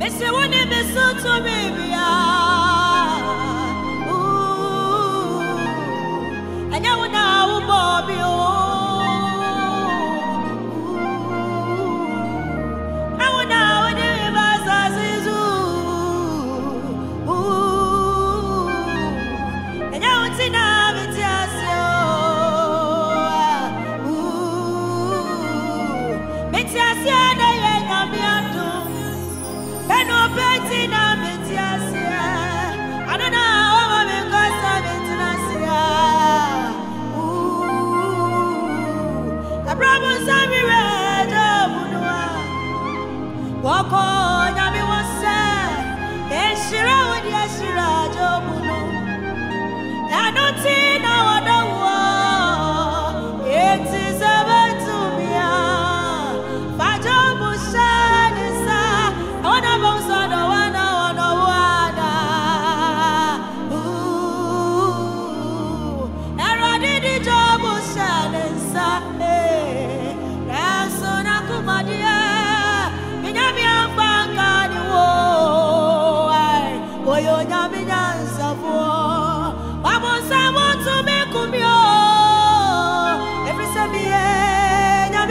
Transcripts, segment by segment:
Mr. One, Mr. Two, baby, ah. Walk on.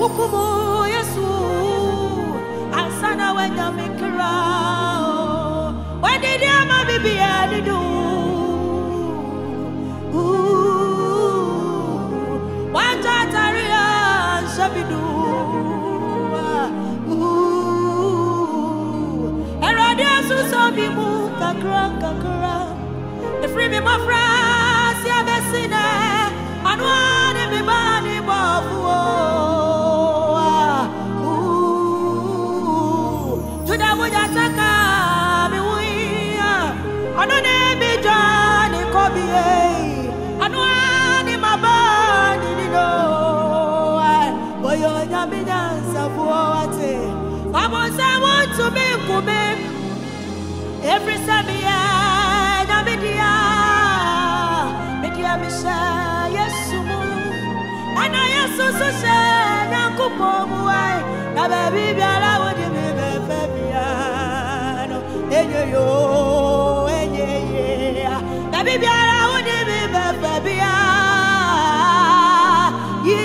wokumu yesu ansa na wanyame kra oh. wadidi ama bibia didu wanja taria nsabidu erode asuso bi mu kakra kakra. Efiri mi mafra si abesi na anua. every sabia na media media misha yesu mu ana yesu so sha na kupo mu ai na ba be fe bia no enyo yo enye ye na bibia la wo di me be fe bia yi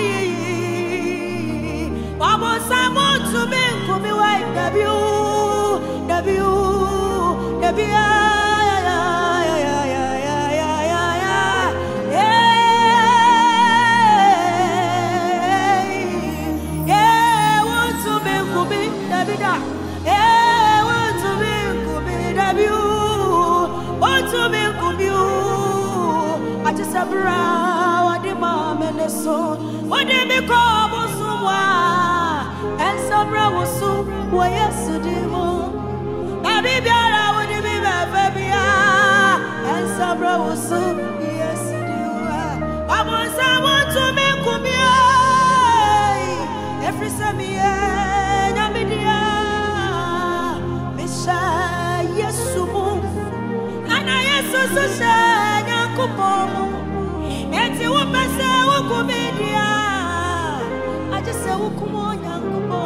bra, what the mom and the son, what the become was so and some bra was so, why yes, the devil. Baby, I would be my baby, and bra was so. awukho umoya ngubo